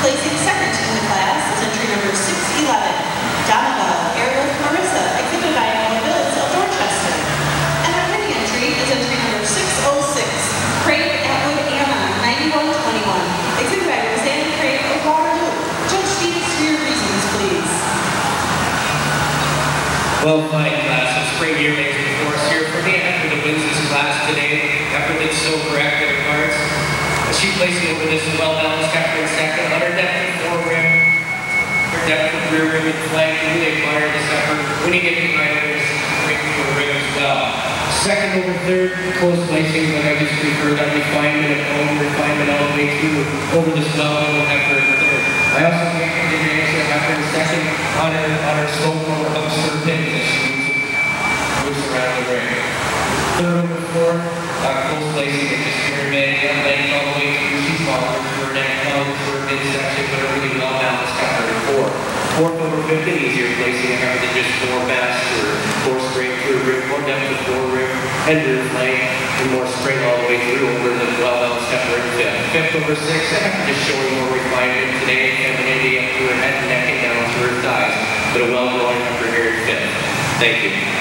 Placing second in the class is entry number 611, Donovan Airlift Marissa, exhibited by Noah Bills of Dorchester. And our winning entry is entry number 606, Craig Atwood Anna, 9121, exhibited by Roseanne Craig of Waterloo. Judge Stevens, for your reasons, please. Well, fine class, it's great year for us here. For me, after the wins this class today, everything's so correct in her cards. She it with this well balanced after in second, on her depth and fore rib, her depth of rear and flank, really admire this effort. Winning it is great for rim as well. Second over third, close placing, but I just prefer that refinement at home, refinement all the way through over this well effort third. I also think the advantage of after the second on her, on her slope over up position moves around the ring. Third over four, uh, close placing, it just pyramid, length all the way through. She's following for an angle for a midsection, but a really well balanced after her four. Fourth over fifth, an easier placing, however, than just four fast or four straight through rim, more depth of fore rib, and rear flank, and more spring all the way through over the well balanced after her fifth. Fifth over six, I have to just showing more refinement today, femininity up to her head neck and down to her thighs, but a well going up her here fifth. Thank you.